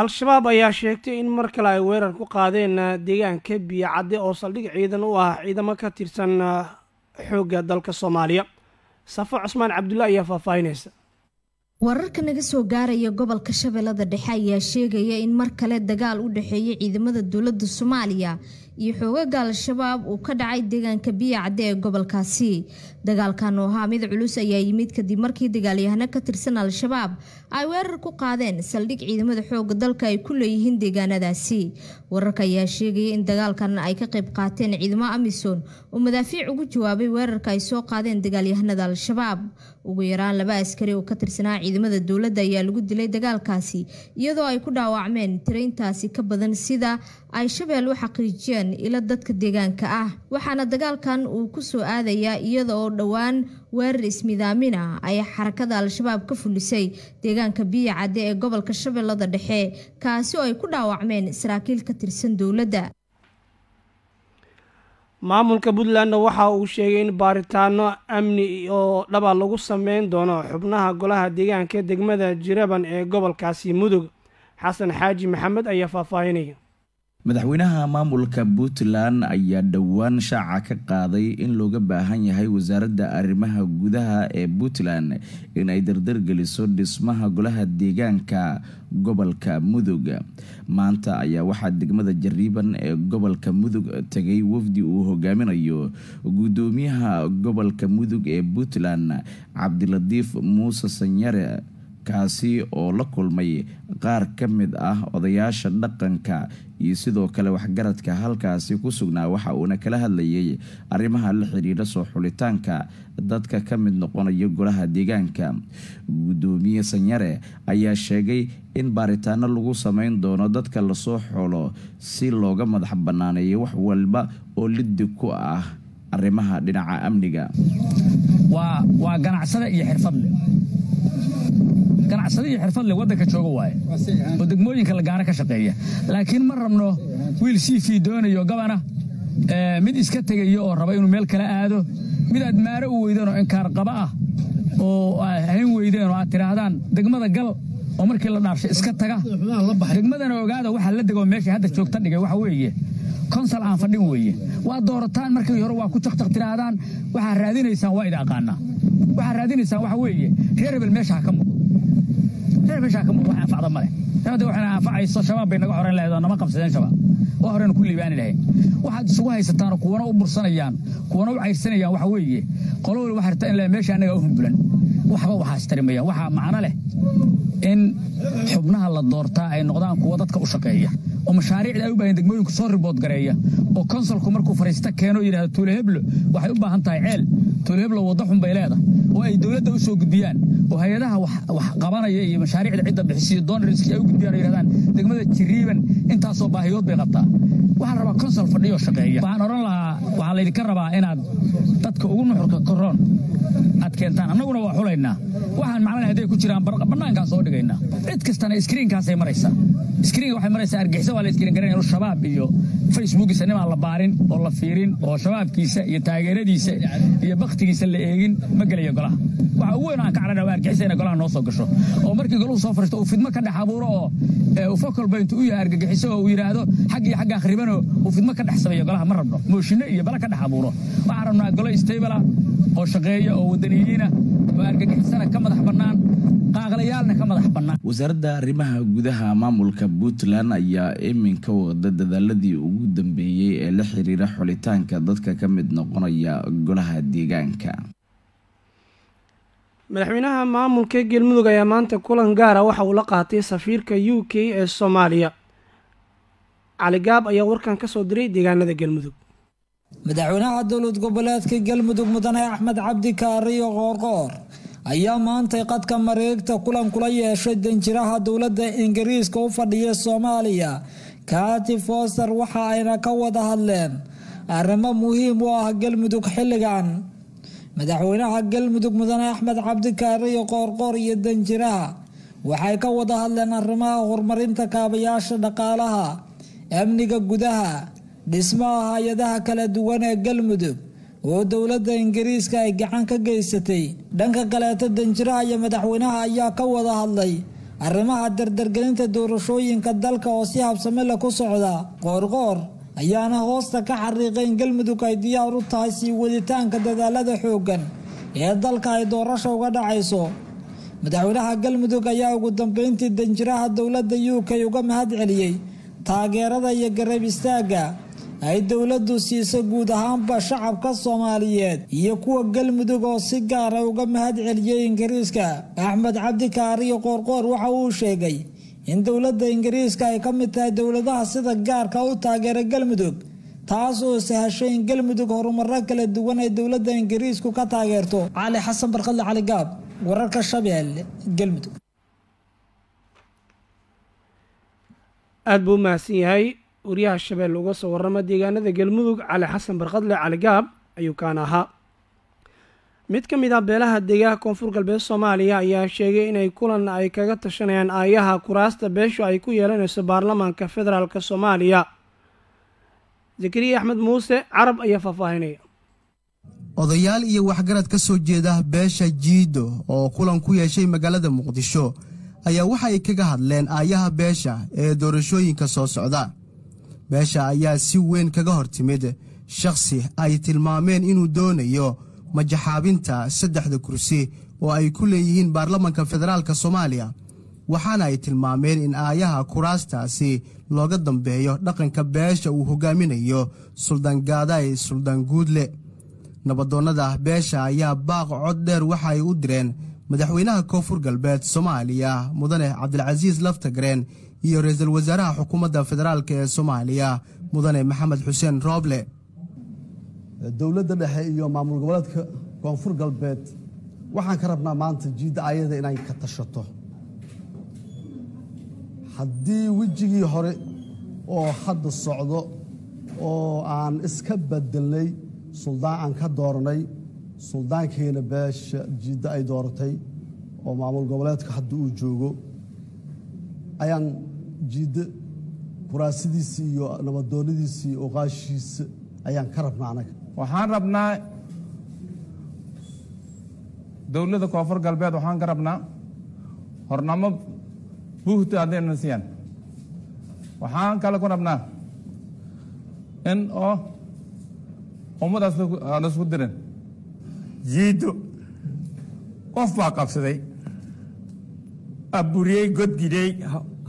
al-shabaab ayaa sheegtay in mar kale ay weerar ku qaadeen deegaanka biyocadde oo saldhig ciidan u ah ciidamo ka tirsan xoogga dalka soomaaliya. Safo cusmaan cabdulla ayaa faahfaahinaysa. Wararka naga soo gaaraya gobolka shabeellada dhexe ayaa sheegaya in mar kale dagaal u dhexeeya ciidamada dowladda soomaaliya iyo xoogaga al-shabaab uu ka dhacay deegaanka biyacadde ee gobolkaasi. Dagaalkan oo ahaa mid culus ayaa yimid kadib markii dagaalyahano ka tirsan al-shabaab ay weerar ku qaadeen saldhig ciidamada xooga dalka ay ku leeyihiin deegaanadaasi. Wararka ayaa sheegaya in dagaalkan ay ka qayb qaateen ciidamo amisom oo madaafiic ugu jawaabay weerarka ay soo qaadeen dagaalyahanada al-shabaab. Ugu yaraan laba askari oo ka tirsanaa ciidamada dowladda ayaa lagu dilay dagaalkaasi iyadoo ay ku dhaawacmeen tiraintaasi ka badan sida ay shabeel u xaqiijiyeen ilo dadka deegaanka ah waxaana dagaalkan uu ku soo aadayaa iyada oo dhowaan weerar ismidaamin ah ay xarakada al-shabaab ka fulisay deegaanka biya cadde ee gobolka shabeellada dhexe kaasi oo ay ku dhaawacmeen saraakiil ka tirsan dowladda. Maamulka puntlandna waxa uu sheegay in baaritaano amni oo dhaba lagu sameyn doono xubnaha golaha deegaanka degmada jiraban ee gobolkaasi mudug. Xasan xaaji maxamed ayaa faahfaahinaya madaxweynaha maamulka puntland ayaa dhowaan shaaca ka qaaday in looga baahan yahay wasaaradda arrimaha gudaha ee puntland in ay dardargeliso dhismaha golaha deegaanka gobolka mudug. Maanta ayaa waxaa degmada jariiban ee gobolka mudug tegay wafdi uu hogaaminayo guddoomiyaha gobolka mudug ee puntland cabdilatiif muuse sanyare kaasi oo la kulmay qaar ka mid ah odayaasha dhaqanka. Iyo sidoo kale waxgaradka halkaasi ku sugnaa waxa uuna kala hadlayay arrimaha la xiriira soo xulitaanka dadka ka mid noqonaya golaha deegaanka. Guddoomiye sanyare ayaa sheegay in baaritaano lagu sameyn doono dadka la soo xolo si looga madax banaaneeyo wax walba oo liddi ku ah arrimaha dhinaca amniga. Waa ganacsada iyo xirfadle ganacsada iyo xirfadle waddanka jooga waaye. Oo degmooyinka lagaana ka shaqeeya. Laakiin ma rabno wiil cv doonayo gabana mid iska tegayo oo raba inuu meel kala aado mid aad maaro u weydeen oo inkaar qaba ah oo hayn weydeen oo aad tidhaahdaan degmada gal oo markii la dhaafshay iska taga. Degmadana ogaada waxaa la degoo meesha hadda joogta dhigay waxa weeye. Konsal aan fadhin weeye. Waa doorataan markii hore waa ku jaqjaq tidhaahdaan waxaa raadinaysaan waa idi aqaanaa waxaa raadinaysaan waxa weeye. Reer hebel meesha ha ka muuqdo reer meesha ha ka muuqdo wax anfacda male hadda waxayna anfacayso shabaab bay naga xoran lahayd oo nama qabsadeen shabaab. Waa horena ku liibaani lahayn. Waxaad isugu haysataanoo kuwana u bursanayaan kuwana u cayrsanayaan waxa weeye. Qolo wali waxa rabta in la meesha annaga u humbulan waxba waxaas tarimayaan waxaa macno leh in xubnaha la doortaa ay noqdaan kuwa dadka u shaqeeya. Oo mashaariicda ay u baahan degmooyinku soo ribood gareeya. Oo konsolku markuu fariista keeno yidhahdo tuule heblo waxay u baahan tahay ceel. Tuule heblo wadda xun bay leedahay oo ay dowladda u gudbiyaan. Oo hay'adaha wax qabanaya iyo mashaariicda cidda bixisiyo doonariski ay u gudbiyaan oo yidhahdaan degmada jiriiban intaasoo baahiyood bay qabtaa. Waxaa la rabaa konsol fadhiyo shaqeeya. Waxaan odhan lahaa waxaa laydinka rabaa inaad dadka ugu nuxurka koroon aad keentaan annaguna waa xulaynaa. Waxaan macnaha hadday ku jiraan bannaankaan soo dhigaynaa. Cid kastana iskriinkaasay maraysaa iskriinka waxay maraysaa argixisa waa la iskriin garanaya inuu shabaab iyo facebookiisa nimaan la baarin oo la fiirin oo shabaabkiisa iyo taageeradiisa iyo baktigiisa la eegin ma gelaya golaha. Waxa ugu weyn aan ka cadhana waa argixisa inay golaha noo soo gasho. Oo markii golahu soo fariisto uu fidmo ka dhex abuuro oo uu fokolba u yahay argagixiso oo uu yidhaahdo xag iyo xagga akhribanoo uu fidmo ka dhex sameeyo golaha ma rabno. Mooshinno iyo bala ka dhex abuuro. Waxaan rabnaa golo stabala oo shaqeeya oo wadaniyiina oo argagixisana ka madax bannaan qaaqlayaalna ka madax bannaan. Wasaaradda arrimaha gudaha maamulka puntland ayaa iminka wada dadaaladii ugu dambeeyey ee la xiriira xulitaanka dadka ka mid noqonaya golaha deegaanka. Madaxweynaha maamulka galmudug ayaa maanta kulan gaara waxa uu la qaatay safiirka u k ee soomaaliya. Cali gaab ayaa warkan ka soo diray deegaanada galmudug. Madaxweynaha dowlad goboleedka galmudug mudane axmed cabdi kaariyo qoorqoor ayaa maantay qadka mareegta kulan kula yeeshay danjiraha dowladda ingiriiska u fadhiya soomaaliya. Kati foster waxa ayna ka wada hadleen arrimo muhiim u ah galmudug xilligan. Madaxweynaha galmudug mudane axmed cabdi kaariyo qoorqoor iyo danjiraha waxay ka wada hadleen arrimaha horumarinta kaabayaasha dhaqaalaha amniga gudaha dhismaha hay'adaha kala duwan ee galmudug oo dowladda ingiriiska ay gacan ka geysatay. Dhanka kaleeta danjiraha iyo madaxweynaha ayaa ka wada hadlay arrimaha dardargelinta doorashooyinka dalka oo si habsame leh ku socda. Qoorqoor ayaana hoosta ka xariiqay in galmudug ay diyaar u tahay sii waditaanka dadaalada xooggan ee dalka ay doorasha uga dhacayso. Madaxweynaha galmudug ayaa ugu dambeyntii danjiraha dowladda u k uga mahad celiyey taageerada iyo garab istaagga ay dowladdu siiso guud ahaanba shacabka soomaaliyeed iyo kuwa galmudug oo si gaara uga mahad celiyey ingiriiska. Axmed cabdi kaariyo qoorqoor waxa uu sheegay in dowladda ingiriiska ay ka mid tahay dowladaha sida gaarka u taageera galmudug taas oo sahashay in galmudug horumaro kala duwan ay dowladda ingiriisku ka taageerto. Cali xasan barkadle cali gaab wararka shabeelle galmudug. Aada buu mahadsan yahay wariyaha shabeelle uga soo warrama deegaanada galmudug cali xasan barkadle cali ayuu kaan ahaa. Mid ka mid ah beelaha deegaha koonfur galbeed soomaaliya ayaa sheegay inay kulan ay kaga tashanayaan aayaha kuraasta beeshu ay ku yeelanayso baarlamaanka federaalk soomaaliya. Zakariya axmed muuse carab ayaa faahfaahinaya. Odayaal iyo waxgarad ka soo jeeda beesha jiido oo kulan ku yeeshay magaalada muqdisho ayaa waxa ay kaga hadleen aayaha beesha ee doorashooyinka soo socda beesha ayaa si weyn kaga hor timid shakhsi ay tilmaameen inuu doonayo majaxaabinta saddexda kursi oo ay ku leeyihiin baarlamanka federaalk soomaaliya waxaana ay tilmaameen in aayaha kuraastaasi looga dambeeyo dhaqanka beesha uu hogaaminayo suldaan gaaday suldaan guudle. Nabadoonnada beesha ayaa baaq cod dheer waxa ay u direen madaxweynaha koonfur galbeed soomaaliya mudane cabdilcasiis laftagareen iyo ra'iisul wasaaraha xukuumadda federaalk ee soomaaliya mudane maxamed xuseen rooble. Dowladda dhexe iyo maamul goboleedka koonfur galbeed waxaan ka rabnaa maanta jiidda ayada inay ka tashato. Haddii wejigii hore oo hadda socdo oo aan iska bedelnay suldaan aan ka dooranay suldaankeena beesha jiidda ay dooratay oo maamul goboleedka hadda uu joogo ayaan jiidda kuraasidiisii iyo nabadoonnadiisii iyo oqaashiisa ayaan ka rabnaa anaga. Waxaan rabnaa dowladda koonfur galbeed waxaan ka rabnaa hornamo buuhta haddayna siiyaan. Waxaan kale ku rabnaa in oo ummadaas aan isku dirin. Jiiddo qof baa qabsaday aburiyey godgidey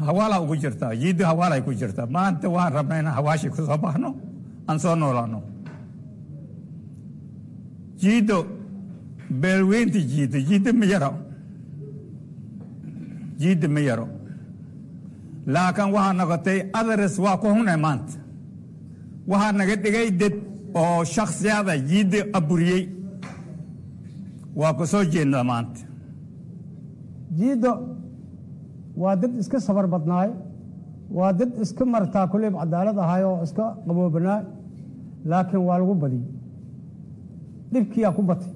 hawaalaa ugu jirtaa jiiddo hawaalay ku jirtaa maanta waan rabnaa inaan hawaashii ku soo baxno aan soo noolaano jiiddo beelweynta jiiddo jiiddo ma yaro. Jiiddo ma yaro. Laakiin waxaa noqotay adares waa ku hunay maanta. Waxaa naga dhigay dad oo shaksiyada jiidda aburiyey. Waa ku soo jeednaa maanta. Jiiddo waa dad iska sabar badnaay. Waa dad iska martaa kulleyb cadaalad ahay oo iska qaboobanaay laakiin waa lagu badiyey dhibkiyaa ku batay.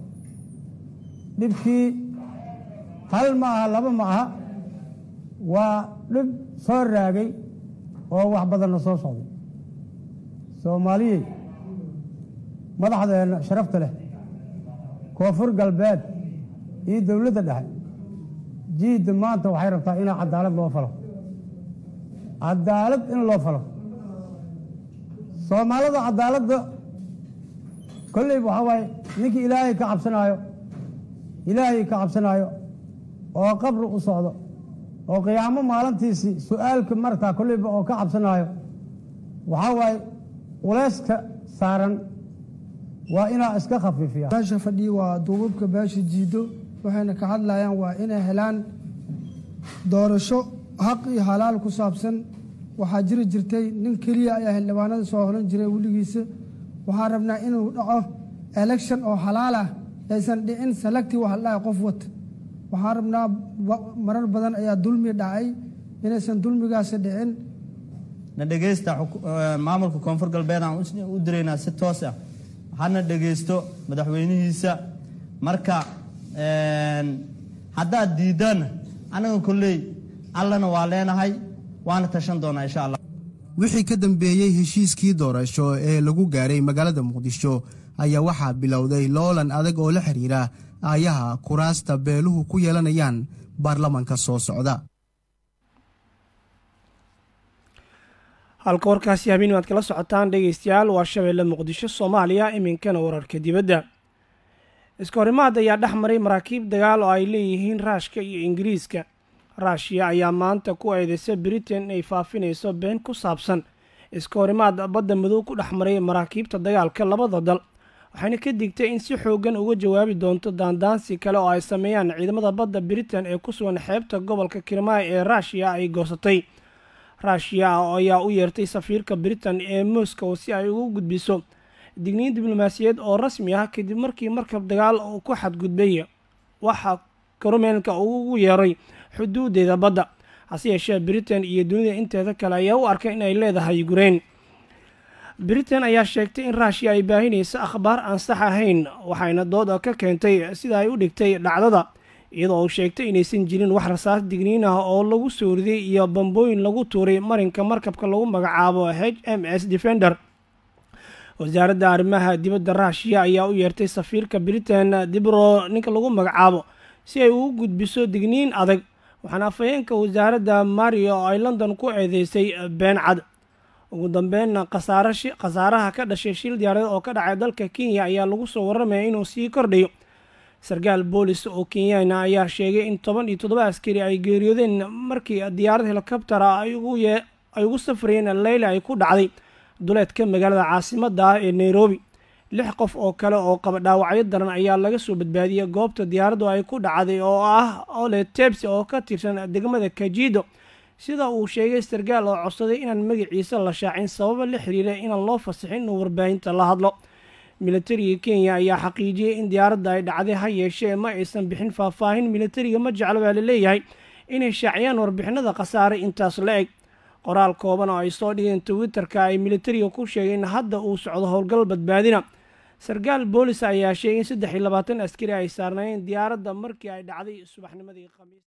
Dhibkii hal ma aha laba ma aha waa dhib soo raagay oo wax badanna soo socday. Soomaaliyey madaxdeenna sharafta leh koonfur galbeed iyo dowladda dhexe jiidda maanta waxay rabtaa inaa cadaalad loo falo. Cadaalad in loo falo. Soomaalida cadaaladda kolleyb waxaa waaye ninkii ilaahay ka cabsanaayo ilaahay ka cabsanaayo oo qabri u socdo oo qiyaamo maalintiisii su'aalka martaa kolleyba oo ka cabsanaayo waxaa waaye culeyska saaran waa inaa iska khafiifiya beesha fadhiya waa duubabka beesha jiido waxayna ka hadlayaan waa inay helaan doorasho xaq iyo halaal ku saabsan. Waxaa jiri jirtay nin keliya ayaa xildhibaanada soo horan jiray weligiisa. Waxaan rabnaa inuu dhaco election oo halaal ah aysan dhicin salagti wax qof wata waxaan rabnaa marar badan ayaa dulmi dhacay inaysan dulmigaasi dhicin. Na dhegeysta maamulka koonfur galbeed aan u diraynaa si toos ah. Hana dhegeysto madaxweynihiisa. Marka haddaad diiddaanna anaga kolley allana waa leenahay waana tashan doonaa insha allah. Wixii ka dambeeyey heshiiskii doorasho ee lagu gaaray magaalada muqdisho ayaa waxaa bilowday loolan adag oo la xidhiira aayaha kuraasta beeluhu ku yeelanayaan baarlamanka soo socda. Halka warkaasi habeen kala socotaan dhegaystayaal waa shabeelle muqdisho soomaaliya iminkana wararka dibadda iska horimaad ayaa dhex maray maraakiib dagaal oo ay leeyihiin raashka iyo ingiriiska. Raashiya ayaa maanta ku eedeysa britain inay faafinayso been ku saabsan. Iska horimaad badda madow ku dhex maray maraakiibta dagaalka labada dal. Waxayna ka digtay in si xoogan uga jawaabi doonto daandaansi kale oo ay sameeyaan ciidamada badda britain ee ku sugan xeebta gobolka kirmay ee raashiya ay goosatay. Raashiya ayaa u yeertay safiirka britain ee moscow si ay ugu gudbiso digniin diblomaasiyeed oo rasmi ah kadib markii markab dagaal uu ku xadgudbay waxa karumeelka ugu yeeray xuduudeeda badda. Hase yeeshee britain iyo dunida inteeda kale ayaa u arkay in ay leedahay yukrain britain ayaa sheegtay in raashiya ay baahinaysa akhbaar aan sax ahayn waxayna dooda ka keentay sida ay u dhigtay dhacdada iyadoo uu sheegtay inaysan jirin wax rasaas digniin ah oo lagu soo riday iyo bambooyin lagu tuuray marinka markabka lagu magacaabo h m s defender wasaaradda arrimaha dibadda raashiya ayaa u yeertay safiirka britain dibro ninka lagu magacaabo si ay ugu gudbiso digniin adag waxaana afhayeenka wasaaradda mario ay london ku eedeysay been cad. Ugu dambeynna khasaaraha ka dhashay shil diyaaradeed oo ka dhacay dalka kenya ayaa lagu soo warramaya inuu sii kordhayo sarkaal boolis oo kenyana ayaa sheegay in toban iyo toddoba askari ay geeriyoodeen markii diyaarad helikobtera ay ugu safrayeen leyla ay ku dhacday duleedka magaalada caasimadda ah ee nairobi. Lix qof oo kale oo qaba dhaawacyo daran ayaa laga soo badbaadiyey goobta diyaaraddu ay ku dhacday oo ah ole tebsi oo ka tirsan degmada kajido sida uu sheegay sarkaal oo codsaday inaan magaciisa la shaacin sababa la xiriira inaan loo fasixin inuu warbaahinta la hadlo. Militariga kenya ayaa xaqiijiyey in diyaaradda ay dhacday ha yeeshee ma aysan bixin faahfaahin. Militariga ma jeclo baa la leeyahay inay shaaciyaan warbixinada khasaare intaas la eg qoraal kooban oo ay soo dhigeen twitterka ay militariga ku sheegeen hadda uu socdo howlgal badbaadina. Sarkaal boolis ayaa sheegay in saddex iyo labaatan askari ay saarnaayeen diyaaradda markii ay dhacday subaxnimadii khamiis